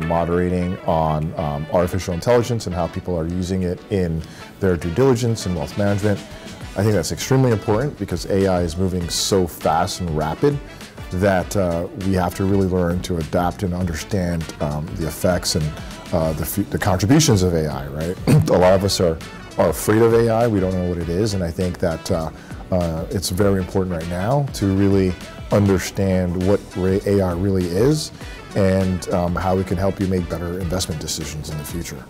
moderating on um, artificial intelligence and how people are using it in their due diligence and wealth management. I think that's extremely important because AI is moving so fast and rapid that uh, we have to really learn to adapt and understand um, the effects and uh, the, the, contributions of AI, right? a lot of us are, are afraid of AI. We don't know what it is. And I think that uh, uh it's very important right now to really understand what AI really is and um, how it can help you make better investment decisions in the future.